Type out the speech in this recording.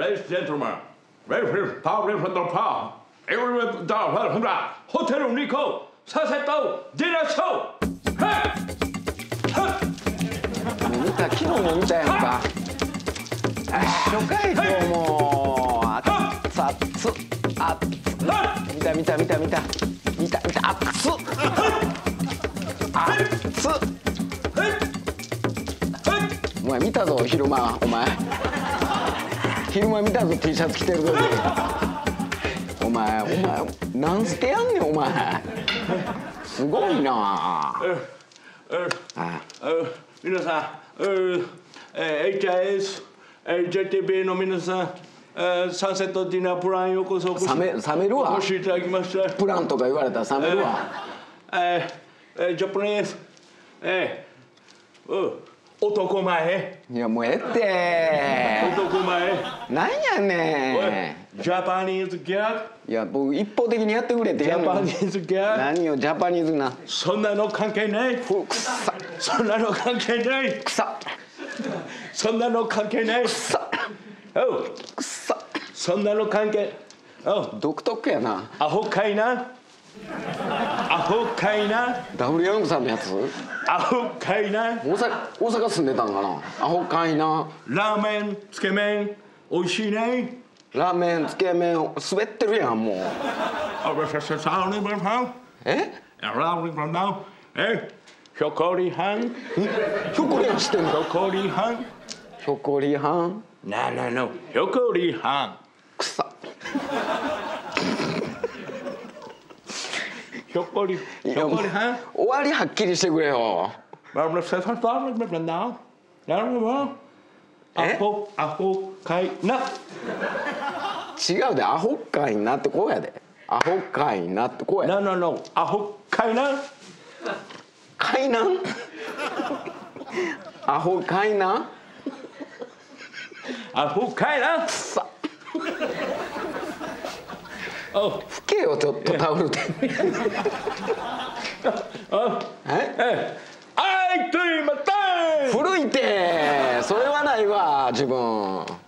Ladies and gentlemen, welcome to the park. Everyone down from the Hotel Nico, Sunset Dinner Show. 見た昨日も見たやんか一緒かい今日もあっつあっつあっつ見た見た見た見た見た見たあっつあっつお前見たぞ昼間お前。昼間見たぞ T シャツ着てる時お前お前何捨てやんねんお前。すごいな。皆さん、えー HIS、えー JTB の皆さん、えーサンセットディナープランようこそ。冷め冷めるわ。お越しいただきました。プランとか言われたら冷めるわ。えーえージャパニーズ、えーうん。男前、いやもうええってなんやねジャパニーズギャル、んいや僕一方的にやってくれってジャパニーズギャル、何よジャパニーズな。そんなの関係ない、ふくさ。そんなの関係ない、くさ。そんなの関係ない、くさ。おう。くさ。そんなの関係、おう。独特やな。アホかいな、アホかいな、ダブルヤングさんのやつ？アホかいな、大阪大阪住んでたんかな。アホかいな。ラーメン、つけ麺、おいしいね。ラーメンつけ麺滑ってるやんもう。え？ラー。え、ひょこりはん、ひひょこりはんしてんの？ょこりはん。ひょこりはん？ななの、ひょこりはん。くさひょこり、ひょこりはん？終わりはっきりしてくれよラーメン。アえホ、アホかいな。違うでアホかいなってこうやで。アホかいなってこうやななの、アホかいな。かいなん？アホかいな？アホかいな。さ。お、拭けよちょっとタオルで。お、え？え、あい